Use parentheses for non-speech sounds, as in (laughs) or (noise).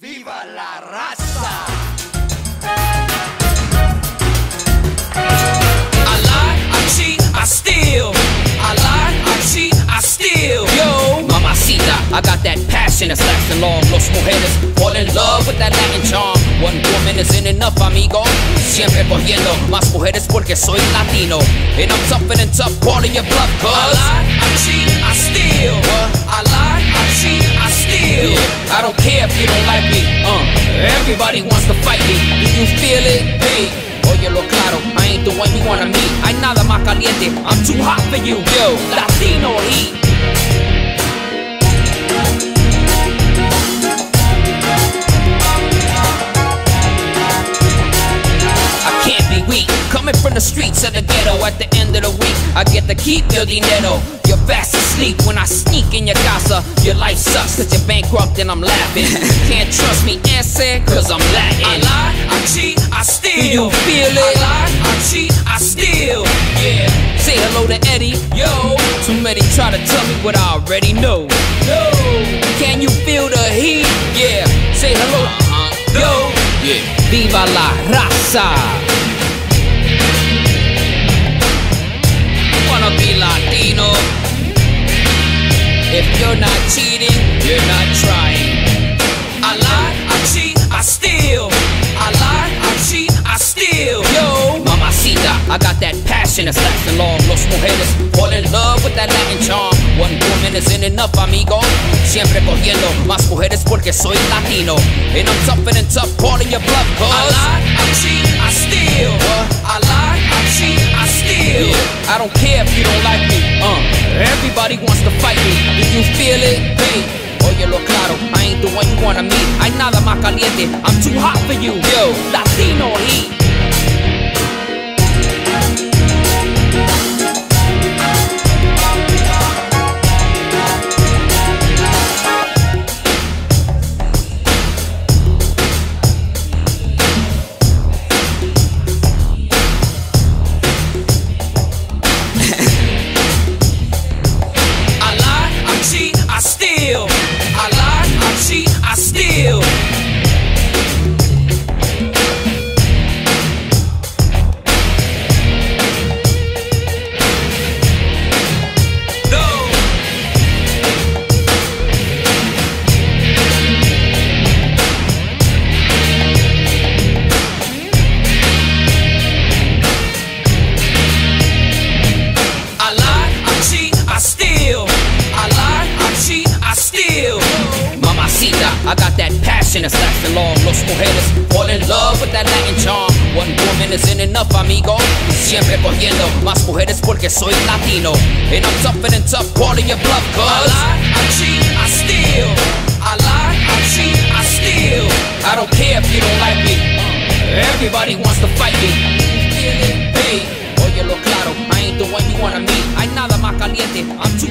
¡Viva la raza! I lie, I cheat, I steal. I lie, I cheat, I steal. Yo, mamacita, I got that passion that's lasting long. Los mujeres fall in love with that Latin charm. One woman isn't enough, amigo. Siempre cogiendo más mujeres porque soy latino. And I'm tougher than tough, calling your bluff, cuz. I lie, I cheat, I steal. I lie, I cheat, I steal. I don't care you don't like me. Uh, everybody wants to fight me. Do you feel it? Hey. Óyelo claro, I ain't the one you wanna meet. Hay nada más caliente, I'm too hot for you, yo. Latino heat. The streets of the ghetto at the end of the week, I get to keep your dinero. You're fast asleep when I sneak in your casa. Your life sucks cause you're bankrupt and I'm laughing. (laughs) Can't trust me, answer, cause I'm Latin. I lie, I cheat, I steal. Do you feel it? I lie, I cheat, I steal. Yeah. Say hello to Eddie, yo. Too many try to tell me what I already know. No. Can you feel the heat? Yeah. Say hello, uh-huh. yo. Yeah. Viva la raza. You're not cheating, you're not trying. I lie, I cheat, I steal. I lie, I cheat, I steal. Yo, mamacita, I got that passion that's lasting long. Los mujeres fall in love with that Latin charm. One woman isn't enough, amigo. Siempre cogiendo más mujeres porque soy latino. And I'm tougher than tough, calling your bluff, cuz. I lie, I cheat, I steal. I lie, I cheat, I steal. I don't care if you don't like me. Uh, everybody wants to fight me. Do you feel it? Hey. Óyelo claro, I ain't the one you wanna meet. Hay nada más caliente, I'm too hot for you. Yo, Latino heat. I got that passion that's lasting long. Los mujeres fall in love with that Latin charm. One woman isn't enough, amigo. Siempre cogiendo más mujeres porque soy latino. And I'm tougher than tough, calling your bluff, cuz. I lie, I cheat, I steal. I lie, I cheat, I steal. I don't care if you don't like me. Everybody wants to fight me. Hey, óyelo claro, I ain't the one you wanna meet. Hay nada más caliente, I'm too